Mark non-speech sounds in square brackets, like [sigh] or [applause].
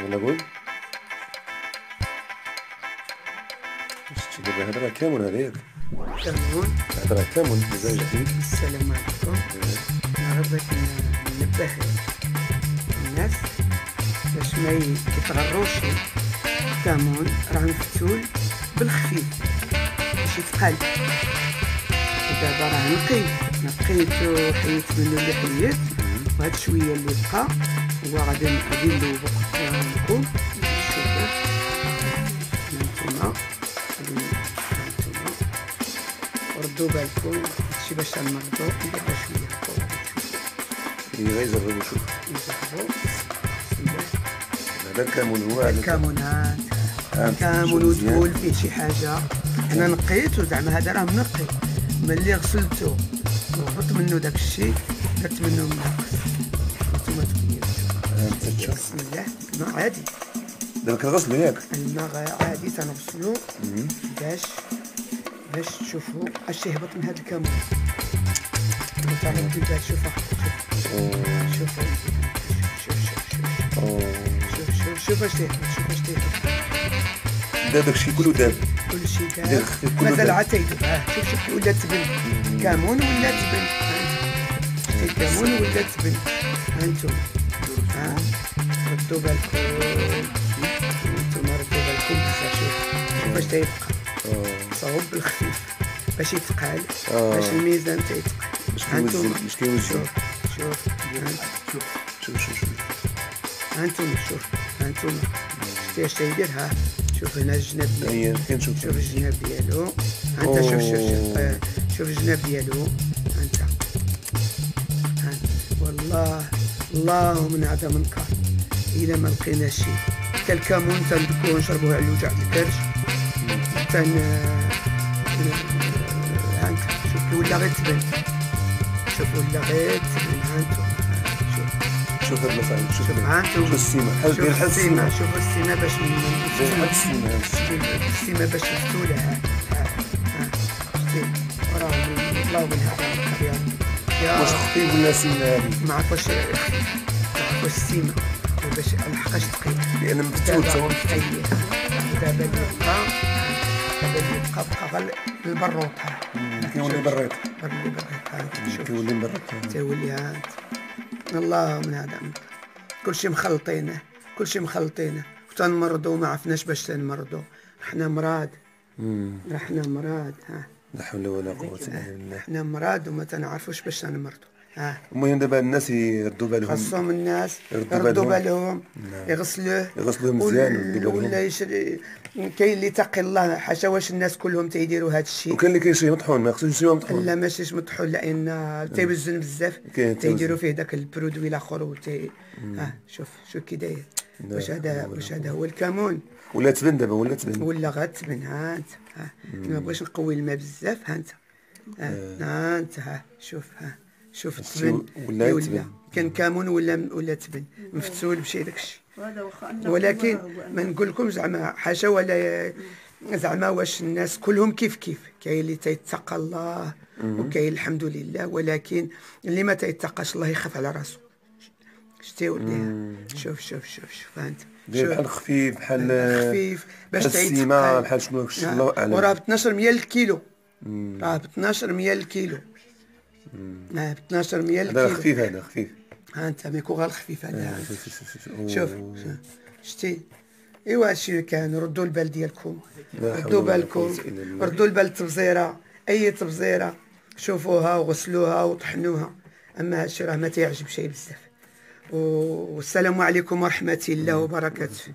يلا قول. شتي دابا كامل راه كامل مازال جديد السلام عليكم. بغيت ننبه الناس باش ما يتغروش الكمون راه مفتول بالخفيف باش يتقال ودابا راه نقي نقيتو حيت منو اللي حيت وهاد شوية اللي بقى هو غادي غادي نذوبو ردوا بالكم هادشي باش تنمرضو نديرها شوية فوق اللي غير يجرب وشوف نجربو هذا كامل هو آه، كامل شوف مزيان. وتقول فيه شي حاجة أنا نقيته زعما هذا راه منقي ملي غسلته وهبط منه داك الشيء درت منه الناقص انتما تبينوا آه، بسم الله الماء عادي دابا كنغسلو ياك الماء عادي تنغسلو باش باش تشوفوا اش يهبط من هذا الكاميرا تعالوا نبدا شوفوا شوفوا شوف شوف شوف اش تيهبط شوف اش تيهبط دا داكشي كله داب كلشي داب مازال عاد تيدب شوف شوف ولا تبن كامون ولا تبن كامون ولا تبن هانتوما ها ردوا بالكم هانتوما ردوا بالكم بزاف شوف شوف اش تيبقى صوب بالخفيف [laughs] باش يتقال آه. باش الميزان تيتقال باش كيوزن باش كيوزن شوف شوف شوف شوف شوف شوف. ها أنتم شوف ها أنتم شتي اش تيدير ها شوف هنا الجناب ديالو. كنشوف شوف الجناب ديالو. ها أنت شوف شوف شوف. آه، شوف الجناب ديالو. ها أنت. ها والله الله من عدم منكر الا ما لقينا شي. كالكمون تندكوه نشربوه على الوجع الكرش. كان هانتو شوف ولا غير تبان شوف ولا غير تبان هانتو شوف هاد المطاعم شوف هانتو شوف السيما حاول دير حد السيما شوف السيما باش حد السيما السيما باش نفتو لها راه طلعوا منها واش خطيب ولا سيما هذه ما عرف واش واش السيما باش ملحقاش تقيل لأن مفتوت دابا دابا اللي بقى دابا اللي بقى بقى غير البروط ها كيولي بريط بريط شوف. كيولي مبرد تولي هاد. الله من هذا كلشي مخلطينه كلشي مخلطينه. وتنمرضوا ما عرفناش باش تنمرضوا حنا مراد. حنا مراد ها. لا حول ولا قوة إلا بالله. حنا مراد وما تنعرفوش باش تنمرضوا المهم دابا الناس يردوا بالهم. خاصهم الناس يردوا بالهم. بالهم يغسلوه. يغسلوه مزيان. ولا يشري كاين اللي تقي الله حاشا واش الناس كلهم تيديروا هذا الشيء؟ وكاين اللي كيشري مطحون ما خصوش يشريوه مطحون. لا ماشيش مطحون لأن تيوزن بزاف. كاين تيديروا. فيه داك البرودوي الآخر وتي ها شوف شوف كي داير. واش هذا واش هذا هو الكمون؟ ولا تبن دابا ولا تبن. ولا غتبن ها انت ها. ما بغيتش نقوي الماء بزاف ها انت. ها, ها انت ها شوف ها. شوف السي تبن ولا إي يتبن. كان كمون ولا ولا تبن مفتول بشي واخا أنه ولكن ما نقول لكم زعما حاشا ولا زعما واش الناس كلهم كيف كيف. كاين اللي تيتقى الله وكاين الحمد لله ولكن اللي ما تيتقاش الله يخاف على راسه شتي وليها شوف شوف شوف شوف. انت بحال خفيف بحال خفيف باش بحال تعيد. بحال شنو آه. الله أعلم. وراه ب 12 ريال الكيلو راه ب 12 ريال الكيلو. ب 12 ريال هذا خفيف هذا خفيف. ها انت ما يكون غير خفيف هذا. أنت. شوف. شتي. إيوا هادشي كان ردوا البال ديالكم. ردوا بالكم. ردوا البال التبزيره أي تبزيرة. شوفوها وغسلوها وطحنوها. أما هادشي راه ما تيعجب شي بزاف. والسلام عليكم ورحمة الله وبركاته.